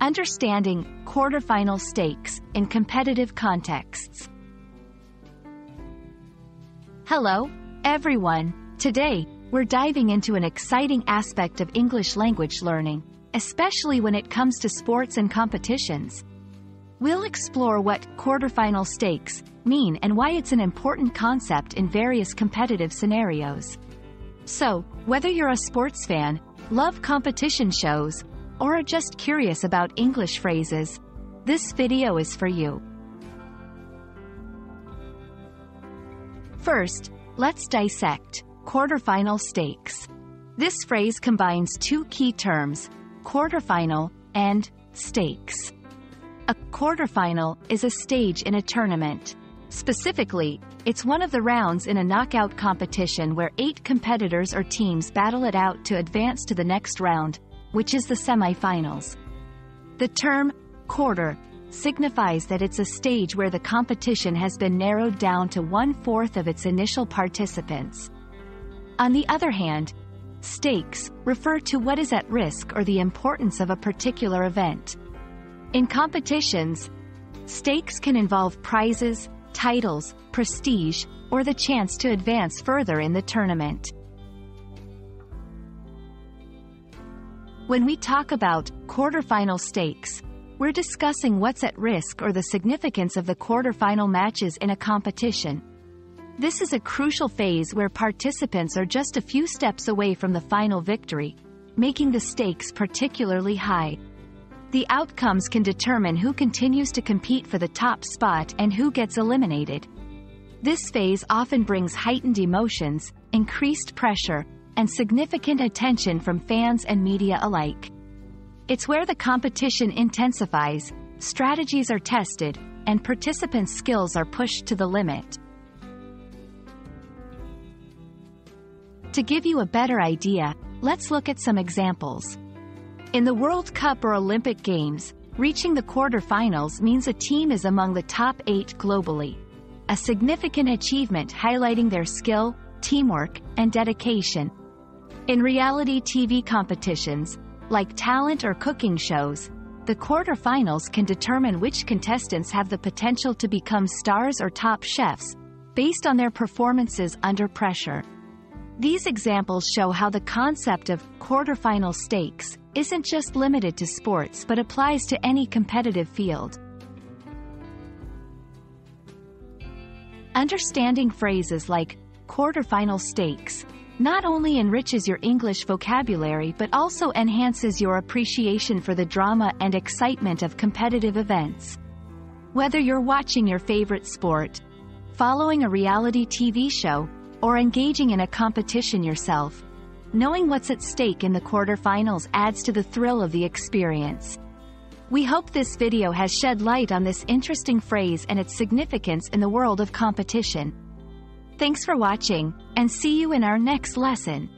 Understanding quarterfinal stakes in competitive contexts. Hello, everyone. Today, we're diving into an exciting aspect of English language learning, especially when it comes to sports and competitions. We'll explore what quarterfinal stakes mean and why it's an important concept in various competitive scenarios. So, whether you're a sports fan, love competition shows, or are just curious about English phrases, this video is for you. First, let's dissect quarterfinal stakes. This phrase combines two key terms, quarterfinal and stakes. A quarterfinal is a stage in a tournament. Specifically, it's one of the rounds in a knockout competition where eight competitors or teams battle it out to advance to the next round, which is the semifinals. The term quarter signifies that it's a stage where the competition has been narrowed down to one-fourth of its initial participants. On the other hand, stakes refer to what is at risk or the importance of a particular event. In competitions, stakes can involve prizes, titles, prestige, or the chance to advance further in the tournament. When we talk about quarterfinal stakes, we're discussing what's at risk or the significance of the quarterfinal matches in a competition. This is a crucial phase where participants are just a few steps away from the final victory, making the stakes particularly high. The outcomes can determine who continues to compete for the top spot and who gets eliminated. This phase often brings heightened emotions, increased pressure, and significant attention from fans and media alike. It's where the competition intensifies, strategies are tested, and participants' skills are pushed to the limit. To give you a better idea, let's look at some examples. In the World Cup or Olympic Games, reaching the quarterfinals means a team is among the top eight globally. A significant achievement highlighting their skill, teamwork, and dedication. In reality TV competitions, like talent or cooking shows, the quarterfinals can determine which contestants have the potential to become stars or top chefs, based on their performances under pressure. These examples show how the concept of quarterfinal stakes isn't just limited to sports but applies to any competitive field. Understanding phrases like quarterfinal stakes not only enriches your English vocabulary but also enhances your appreciation for the drama and excitement of competitive events. Whether you're watching your favorite sport, following a reality TV show, or engaging in a competition yourself, Knowing what's at stake in the quarterfinals adds to the thrill of the experience. We hope this video has shed light on this interesting phrase and its significance in the world of competition. Thanks for watching, and see you in our next lesson.